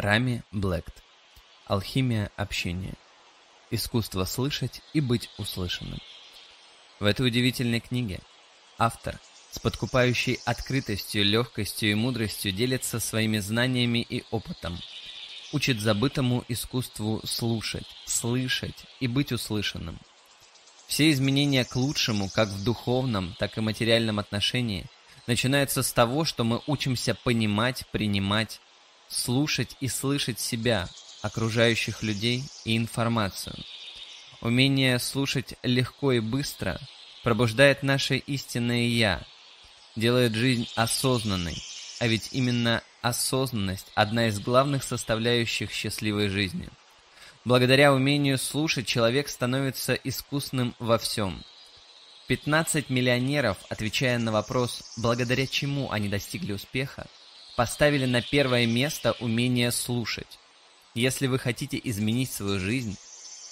Рами Блэкт. Алхимия общения. Искусство слышать и быть услышанным. В этой удивительной книге автор с подкупающей открытостью, легкостью и мудростью делится своими знаниями и опытом. Учит забытому искусству слушать, слышать и быть услышанным. Все изменения к лучшему, как в духовном, так и материальном отношении, начинаются с того, что мы учимся понимать, принимать, слушать и слышать себя, окружающих людей и информацию. Умение слушать легко и быстро пробуждает наше истинное «я», делает жизнь осознанной, а ведь именно осознанность – одна из главных составляющих счастливой жизни. Благодаря умению слушать человек становится искусным во всем. 15 миллионеров, отвечая на вопрос, благодаря чему они достигли успеха, поставили на первое место умение слушать. Если вы хотите изменить свою жизнь,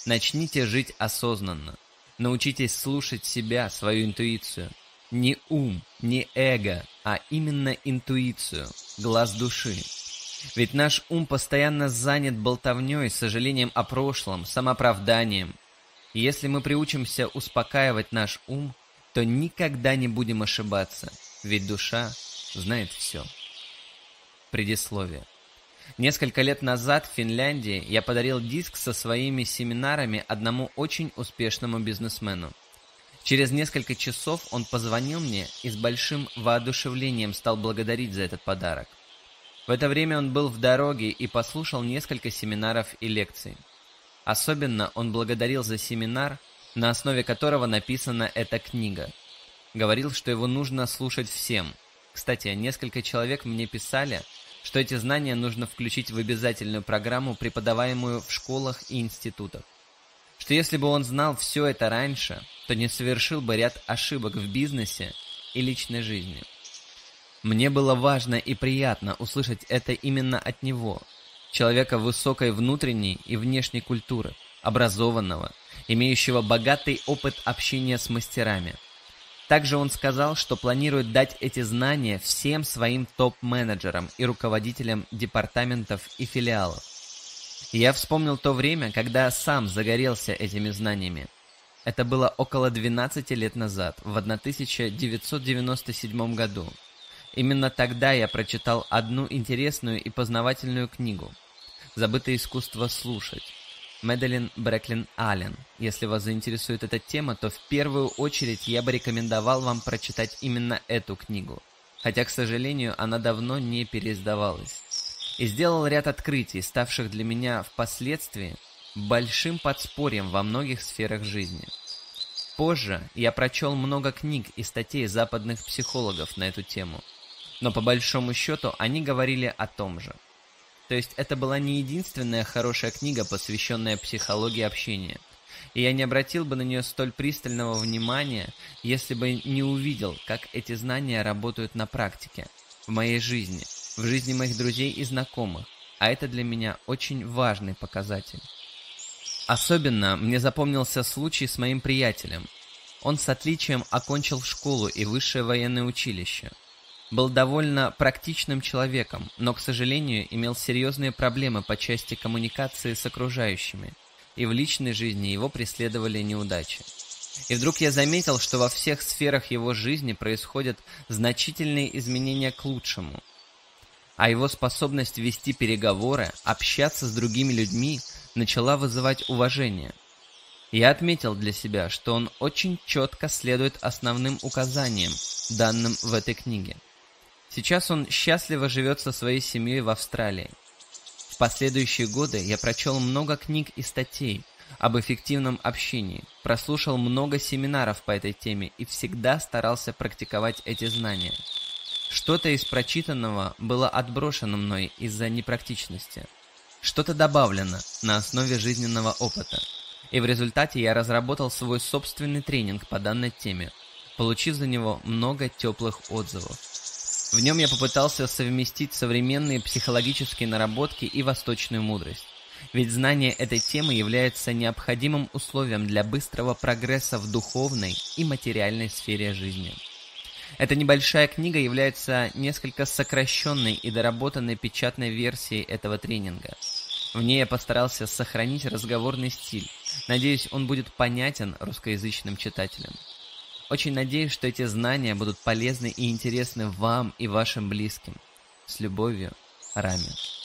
начните жить осознанно. Научитесь слушать себя, свою интуицию. Не ум, не эго, а именно интуицию, глаз души. Ведь наш ум постоянно занят болтовней, сожалением о прошлом, самооправданием. И если мы приучимся успокаивать наш ум, то никогда не будем ошибаться, ведь душа знает все. Предисловие. Несколько лет назад в Финляндии я подарил диск со своими семинарами одному очень успешному бизнесмену. Через несколько часов он позвонил мне и с большим воодушевлением стал благодарить за этот подарок. В это время он был в дороге и послушал несколько семинаров и лекций. Особенно он благодарил за семинар, на основе которого написана эта книга. Говорил, что его нужно слушать всем. Кстати, несколько человек мне писали, что эти знания нужно включить в обязательную программу, преподаваемую в школах и институтах. Что если бы он знал все это раньше, то не совершил бы ряд ошибок в бизнесе и личной жизни. Мне было важно и приятно услышать это именно от него, человека высокой внутренней и внешней культуры, образованного, имеющего богатый опыт общения с мастерами – также он сказал, что планирует дать эти знания всем своим топ-менеджерам и руководителям департаментов и филиалов. я вспомнил то время, когда сам загорелся этими знаниями. Это было около 12 лет назад, в 1997 году. Именно тогда я прочитал одну интересную и познавательную книгу «Забытое искусство слушать», Мэдалин Брэклин Аллен. Если вас заинтересует эта тема, то в первую очередь я бы рекомендовал вам прочитать именно эту книгу. Хотя, к сожалению, она давно не переиздавалась. И сделал ряд открытий, ставших для меня впоследствии большим подспорьем во многих сферах жизни. Позже я прочел много книг и статей западных психологов на эту тему. Но по большому счету они говорили о том же – то есть это была не единственная хорошая книга, посвященная психологии общения. И я не обратил бы на нее столь пристального внимания, если бы не увидел, как эти знания работают на практике, в моей жизни, в жизни моих друзей и знакомых, а это для меня очень важный показатель. Особенно мне запомнился случай с моим приятелем. Он с отличием окончил школу и высшее военное училище – был довольно практичным человеком, но, к сожалению, имел серьезные проблемы по части коммуникации с окружающими, и в личной жизни его преследовали неудачи. И вдруг я заметил, что во всех сферах его жизни происходят значительные изменения к лучшему. А его способность вести переговоры, общаться с другими людьми начала вызывать уважение. Я отметил для себя, что он очень четко следует основным указаниям, данным в этой книге. Сейчас он счастливо живет со своей семьей в Австралии. В последующие годы я прочел много книг и статей об эффективном общении, прослушал много семинаров по этой теме и всегда старался практиковать эти знания. Что-то из прочитанного было отброшено мной из-за непрактичности. Что-то добавлено на основе жизненного опыта. И в результате я разработал свой собственный тренинг по данной теме, получив за него много теплых отзывов. В нем я попытался совместить современные психологические наработки и восточную мудрость. Ведь знание этой темы является необходимым условием для быстрого прогресса в духовной и материальной сфере жизни. Эта небольшая книга является несколько сокращенной и доработанной печатной версией этого тренинга. В ней я постарался сохранить разговорный стиль. Надеюсь, он будет понятен русскоязычным читателям. Очень надеюсь, что эти знания будут полезны и интересны вам и вашим близким. С любовью, Рами.